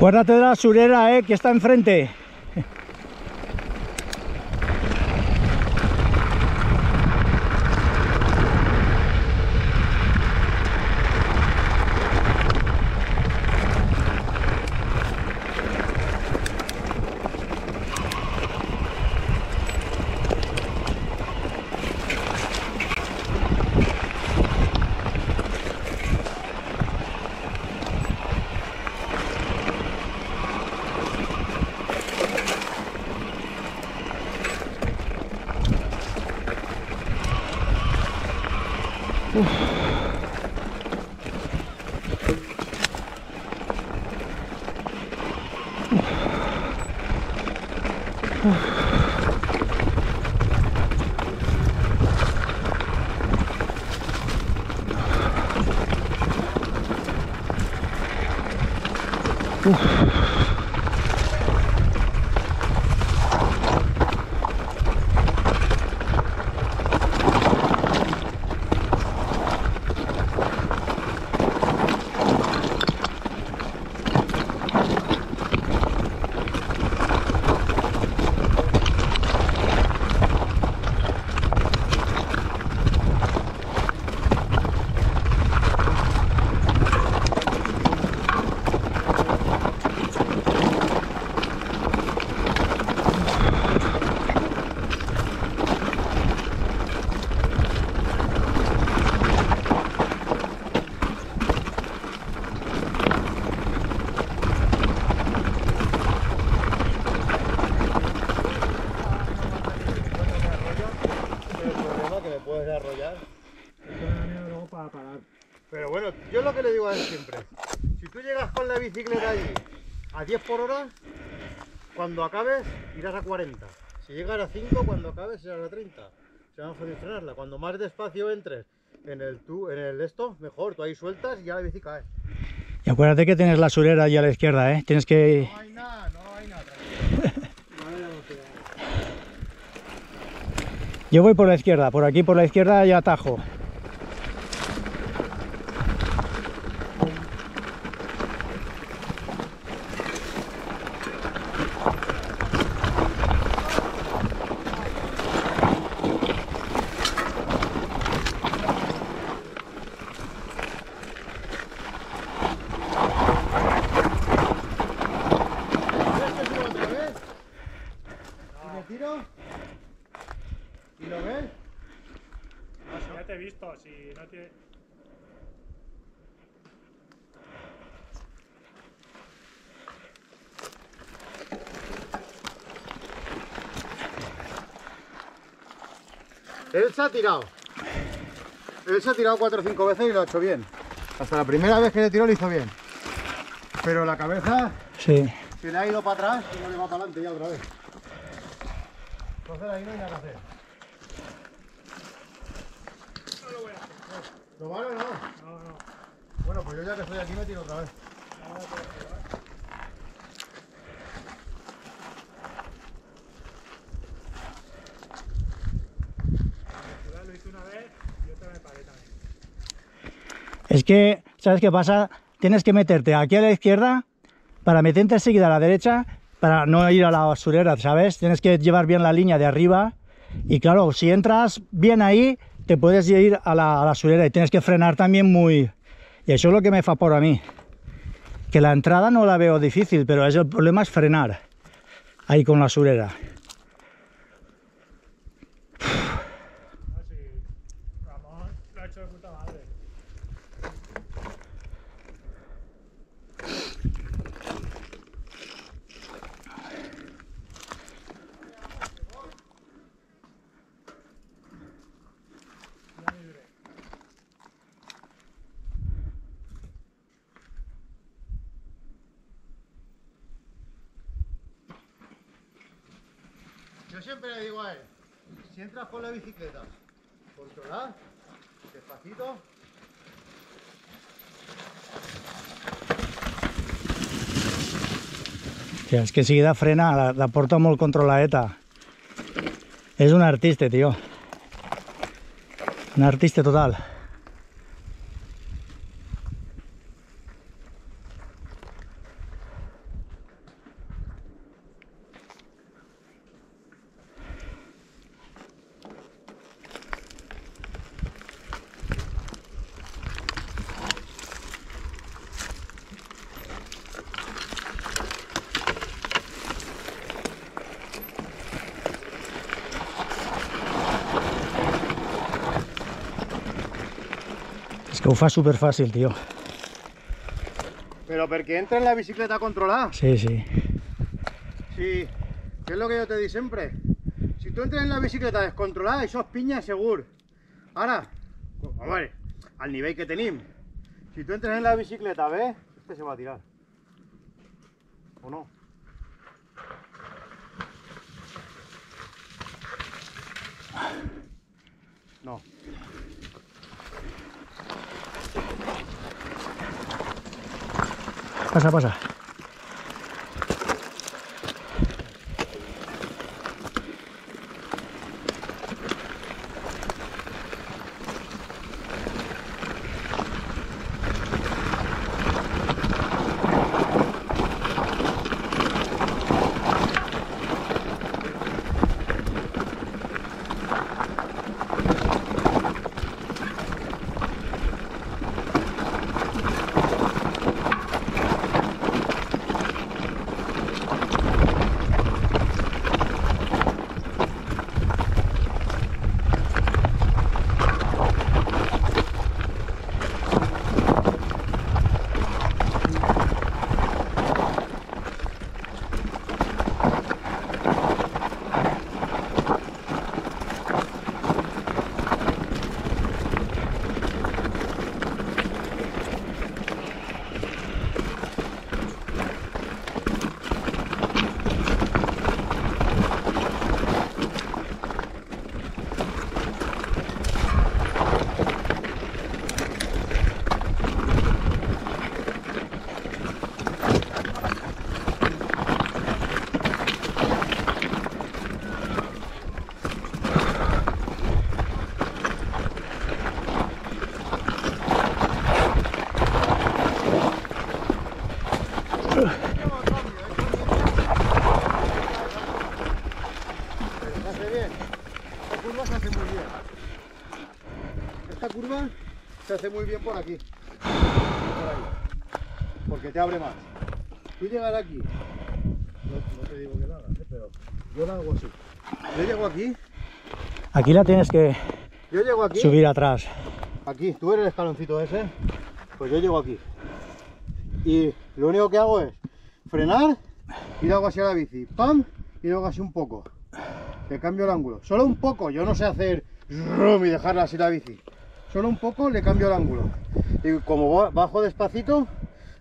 Guárdate de la surera, eh, que está enfrente. El problema que me puedes arrollar. Pero bueno, siempre, si tú llegas con la bicicleta allí a 10 por hora, cuando acabes irás a 40. Si llegas a 5, cuando acabes irás a 30. Se va a poder frenarla. Cuando más despacio entres en el, tú, en el esto, mejor. Tú ahí sueltas y ya la bici cae. Y acuérdate que tienes la surera allí a la izquierda, eh. Tienes que... No hay nada, no hay nada. Yo voy por la izquierda, por aquí por la izquierda hay atajo. ¿Ves que subo otra vez? ¿Y me tiro? ¿Y lo ves? Si ya te he visto, si no tiene... Él se ha tirado. Él se ha tirado cuatro o cinco veces y lo ha hecho bien. Hasta la primera vez que le tiró lo hizo bien. Pero la cabeza Sí. se le ha ido para atrás y no le va para adelante ya otra vez. Entonces ahí no hay nada que hacer. No lo voy a hacer. ¿Lo vale o no? No, no. Bueno, pues yo ya que estoy aquí me tiro otra vez. Lo hice una vez y otra me pagué también. Es que, ¿sabes qué pasa? Tienes que meterte aquí a la izquierda para meterte enseguida a la derecha para no ir a la basurera, ¿sabes? Tienes que llevar bien la línea de arriba y claro, si entras bien ahí, te puedes ir a la, surera y tienes que frenar también muy... Y eso es lo que me fa por a mí. Que la entrada no la veo difícil, pero es el problema es frenar ahí con la surera. No, si Ramón lo ha hecho de puta madre. Yo siempre le digo a él, si entras con la bicicleta, controlar, despacito, Hòstia, és que enseguida frena, la, la porta molt controlaeta. És un artista, tio. Un artista total. Ho fa super fàcil, tio. Pero porque entra en la bicicleta controlada. Sí, sí. Sí, que es lo que yo te di siempre. Si tú entras en la bicicleta descontrolada, eso es piña seguro. Ahora, pues, a ver, al nivel que tenim. Si tú entras en la bicicleta, ¿ves? Este se va a tirar. ¿O no? No. Pasa, pasa. Se hace bien. Esta curva se hace muy bien. Esta curva se hace muy bien por aquí. Por ahí. Porque te abre más. Tú llegar aquí. No, no te digo que nada, ¿eh? pero yo lo hago así. Yo llego aquí. Aquí la tienes que Yo llego aquí. subir atrás. Aquí, tú eres el escaloncito ese. Pues yo llego aquí. Y lo único que hago es frenar y le hago así a la bici. ¡Pam! Y luego así un poco. Le cambio el ángulo. Solo un poco. Yo no sé hacer y dejarla así la bici. Solo un poco le cambio el ángulo. Y como ba- bajo despacito,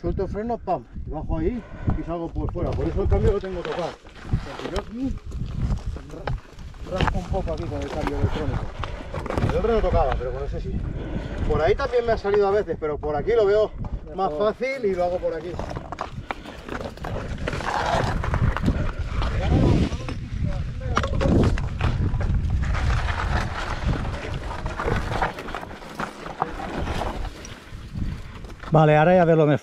suelto el freno, pam. Y bajo ahí y salgo por fuera. Por eso el cambio lo tengo tocado. Porque yo rasco un poco aquí con el cambio electrónico. El otro no tocaba, pero con ese sí. Por ahí también me ha salido a veces, pero por aquí lo veo más fácil y lo hago por aquí. Vale, ara ja ve lo més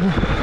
fàcil.